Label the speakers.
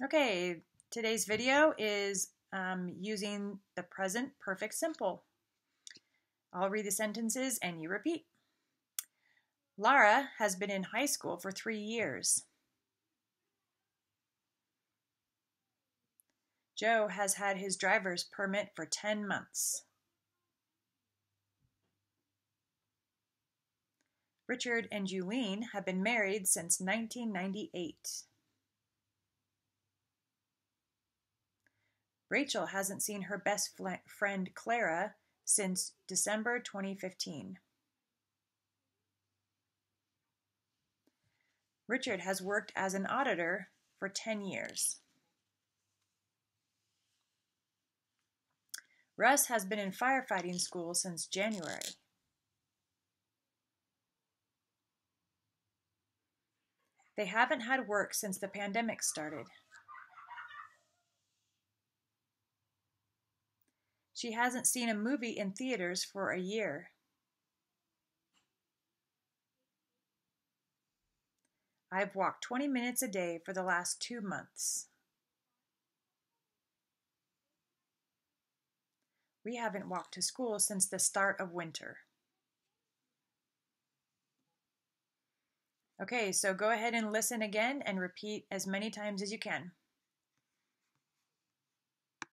Speaker 1: Okay, today's video is um, using the present perfect simple. I'll read the sentences and you repeat. Laura has been in high school for three years. Joe has had his driver's permit for 10 months. Richard and Julienne have been married since 1998. Rachel hasn't seen her best friend Clara since December 2015. Richard has worked as an auditor for 10 years. Russ has been in firefighting school since January. They haven't had work since the pandemic started. She hasn't seen a movie in theaters for a year. I've walked 20 minutes a day for the last two months. We haven't walked to school since the start of winter. Okay, so go ahead and listen again and repeat as many times as you can.